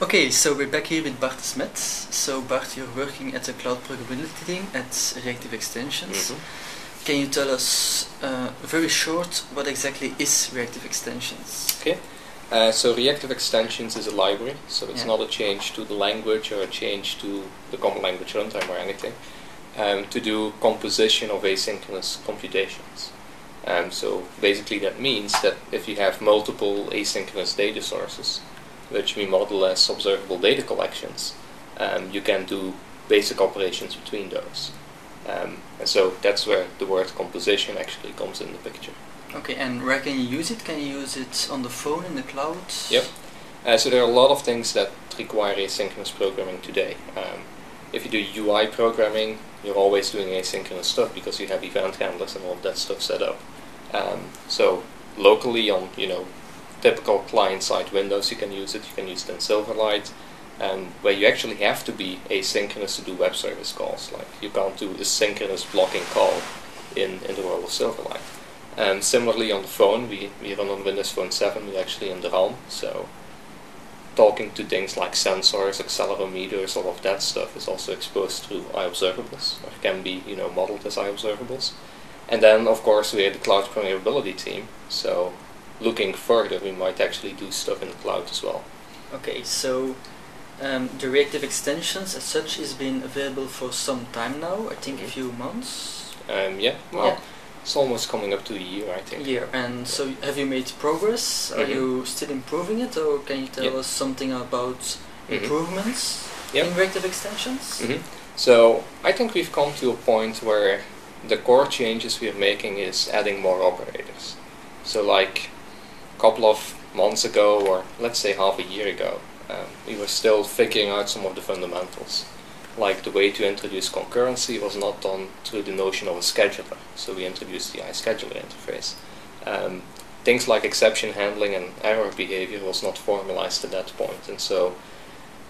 Okay, so we're back here with Bart Smet. So Bart, you're working at the cloud programmability team at Reactive Extensions. Mhm. Can you tell us, uh, very short, what exactly is Reactive Extensions? Okay. Uh, so reactive extensions is a library, so it's Yeah. not a change to the language or a change to the common language runtime or anything. Um, to do composition of asynchronous computations. Um, so basically that means that if you have multiple asynchronous data sources, which we model as observable data collections, um, you can do basic operations between those. Um, and so that's where the word composition actually comes in the picture. Okay, and where can you use it? Can you use it on the phone, in the cloud? Yep. Uh, so there are a lot of things that require asynchronous programming today. Um, if you do UI programming, you're always doing asynchronous stuff because you have event handlers and all of that stuff set up. Um, so locally on you know typical client-side Windows, you can use it. You can use it in Silverlight, um, where you actually have to be asynchronous to do web service calls. Like you can't do a synchronous blocking call in in the world of Silverlight. And similarly on the phone, we, we run on Windows Phone 7, we're actually in the realm, so talking to things like sensors, accelerometers, all of that stuff is also exposed through iObservables, or can be, you know, modeled as iObservables. And then, of course, we're the cloud programmability team, so looking further, we might actually do stuff in the cloud as well. Okay, so um, the reactive extensions as such has been available for some time now, I think a Mhm. few months. Um, yeah, well, Yeah. it's almost coming up to a year, I think. year. And so, have you made progress? Are Mhm. you still improving it, or can you tell Yeah. us something about Mhm. improvements Yep. in reactive extensions? Mhm. So I think we've come to a point where the core changes we are making is adding more operators. So like couple of months ago, or let's say half a year ago, um, we were still figuring out some of the fundamentals. Like the way to introduce concurrency was not done through the notion of a scheduler, so we introduced the iScheduler interface. Um, things like exception handling and error behavior was not formalized at that point, and so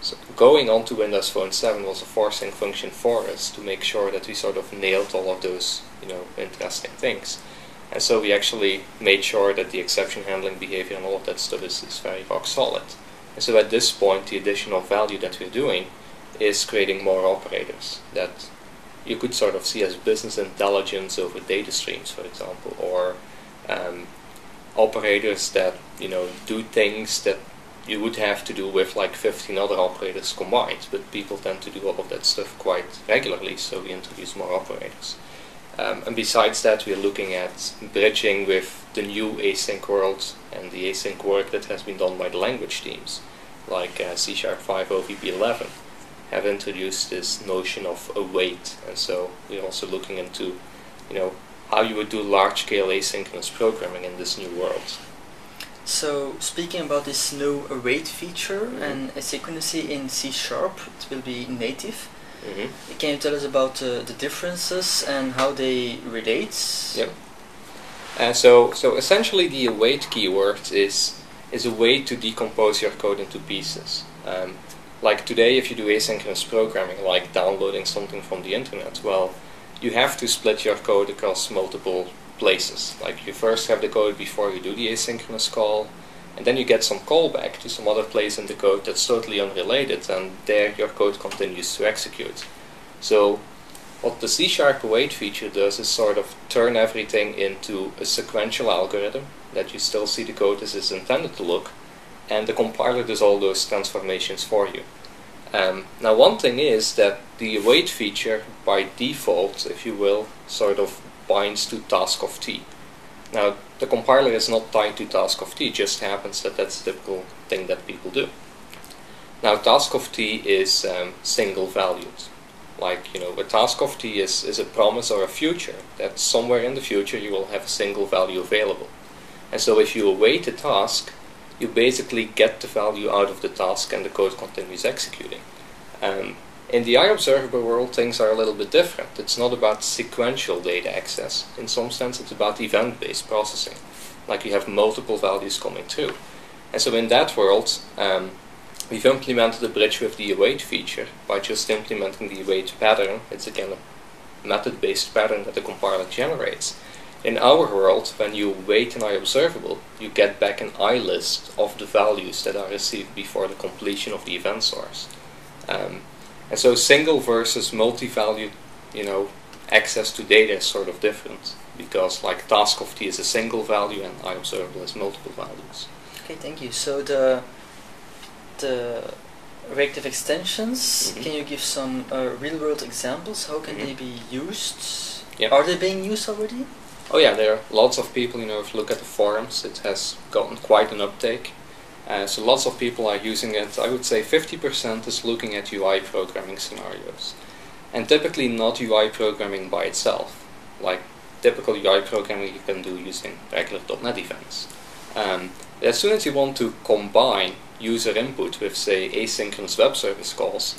so going on to Windows Phone 7 was a forcing function for us to make sure that we sort of nailed all of those, you know, interesting things. And so we actually made sure that the exception handling behavior and all of that stuff is, is very rock solid. And so at this point, the additional value that we're doing is creating more operators that you could sort of see as business intelligence over data streams, for example, or um, operators that you know do things that you would have to do with like 15 other operators combined, but people tend to do all of that stuff quite regularly, so we introduce more operators. Um, and besides that, we're looking at bridging with the new async world and the async work that has been done by the language teams, like uh, C Sharp 5 or VB11, have introduced this notion of await, and so we're also looking into, you know, how you would do large-scale asynchronous programming in this new world. So, speaking about this new await feature Mhm. and asynchronicity in C Sharp, it will be native. Mm-hmm. Can you tell us about uh, the differences and how they relate? Yep. Uh, so, so essentially, the await keyword is is a way to decompose your code into pieces. Um, like today, if you do asynchronous programming, like downloading something from the internet, well, you have to split your code across multiple places. Like you first have the code before you do the asynchronous call, and then you get some callback to some other place in the code that's totally unrelated, and there your code continues to execute. So what the C Sharp await feature does is sort of turn everything into a sequential algorithm that you still see the code as is intended to look, and the compiler does all those transformations for you. Um, now, one thing is that the await feature, by default, if you will, sort of binds to task of t. Now, the compiler is not tied to task of t, it just happens that that's the typical thing that people do. Now, task of t is um, single valued. Like, you know, a task of t is, is a promise or a future that somewhere in the future you will have a single value available. And so if you await a task, you basically get the value out of the task and the code continues executing. Um, in the iObservable world, things are a little bit different. It's not about sequential data access. In some sense, it's about event-based processing. Like you have multiple values coming through. And so in that world, um, we've implemented a bridge with the await feature by just implementing the await pattern. It's again a method-based pattern that the compiler generates. in our world, when you wait an iObservable, you get back an iList of the values that are received before the completion of the event source. Um, and so single versus multi-value, you know, access to data is sort of different because like task of T is a single value and I observable is multiple values. Okay, thank you. So the the reactive extensions, mm -hmm. can you give some uh, real world examples? How can mm -hmm. they be used? Yep. Are they being used already? Oh yeah, there are lots of people, you know, if you look at the forums, it has gotten quite an uptake. Uh, so lots of people are using it. I would say 50% is looking at UI programming scenarios. And typically not UI programming by itself. Like typical UI programming you can do using regular .NET events. Um, as soon as you want to combine user input with say asynchronous web service calls,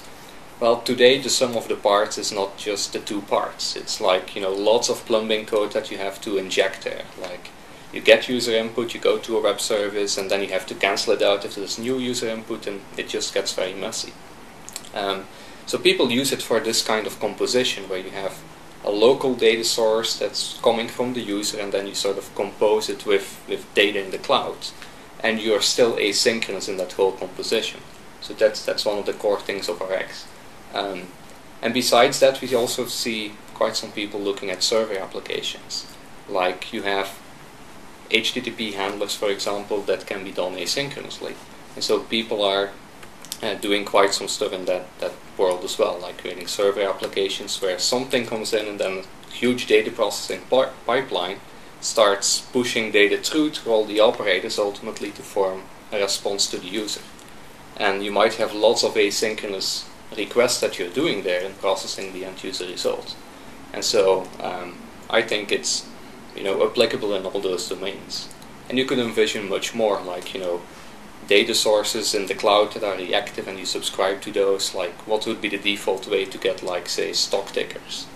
well today the sum of the parts is not just the two parts. It's like, you know, lots of plumbing code that you have to inject there. Like you get user input, you go to a web service, and then you have to cancel it out if there's new user input, and it just gets very messy. Um, so people use it for this kind of composition, where you have a local data source that's coming from the user, and then you sort of compose it with, with data in the cloud, and you're still asynchronous in that whole composition. So that's that's one of the core things of RX. Um, and besides that, we also see quite some people looking at server applications. Like you have HTTP handlers, for example, that can be done asynchronously. And so people are uh, doing quite some stuff in that, that world as well, like creating server applications where something comes in and then a huge data processing pipeline starts pushing data through to all the operators ultimately to form a response to the user. And you might have lots of asynchronous requests that you're doing there in processing the end user result. And so um, I think it's you know, applicable in all those domains. And you could envision much more, like, you know, data sources in the cloud that are reactive and you subscribe to those, like what would be the default way to get, like, say, stock tickers?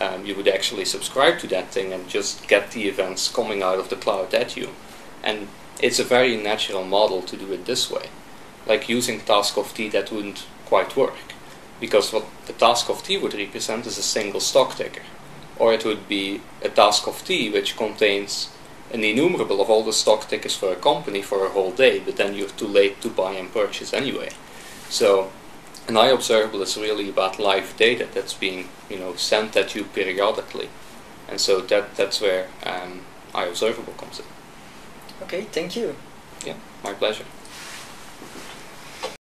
Um, you would actually subscribe to that thing and just get the events coming out of the cloud at you. And it's a very natural model to do it this way. Like using task of T, that wouldn't quite work. Because what the task of T would represent is a single stock ticker or it would be a task of T which contains an enumerable of all the stock tickets for a company for a whole day, but then you're too late to buy and purchase anyway. So an observable is really about live data that's being you know sent at you periodically, and so that that's where um, iObservable comes in. Okay, thank you. Yeah, my pleasure.